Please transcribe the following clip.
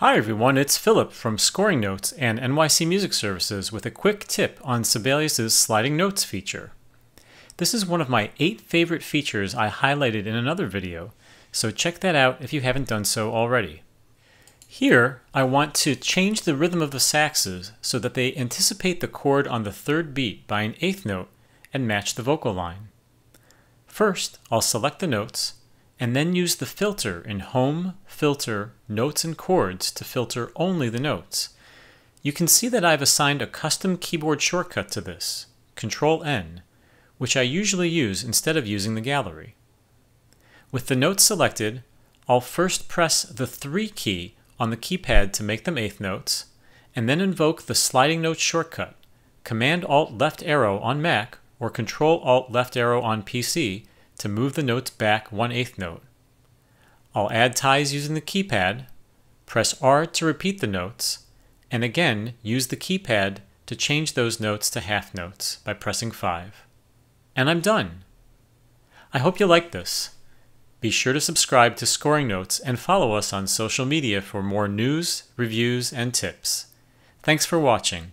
Hi everyone, it's Philip from Scoring Notes and NYC Music Services with a quick tip on Sibelius's sliding notes feature. This is one of my eight favorite features I highlighted in another video, so check that out if you haven't done so already. Here, I want to change the rhythm of the saxes so that they anticipate the chord on the third beat by an eighth note and match the vocal line. First, I'll select the notes and then use the filter in Home, Filter, Notes and Chords to filter only the notes. You can see that I've assigned a custom keyboard shortcut to this, Control N, which I usually use instead of using the gallery. With the notes selected, I'll first press the 3 key on the keypad to make them eighth notes, and then invoke the sliding note shortcut, Command Alt left arrow on Mac or Control Alt left arrow on PC to move the notes back one eighth note. I'll add ties using the keypad, press R to repeat the notes, and again use the keypad to change those notes to half notes by pressing 5. And I'm done. I hope you like this. Be sure to subscribe to Scoring Notes and follow us on social media for more news, reviews, and tips. Thanks for watching.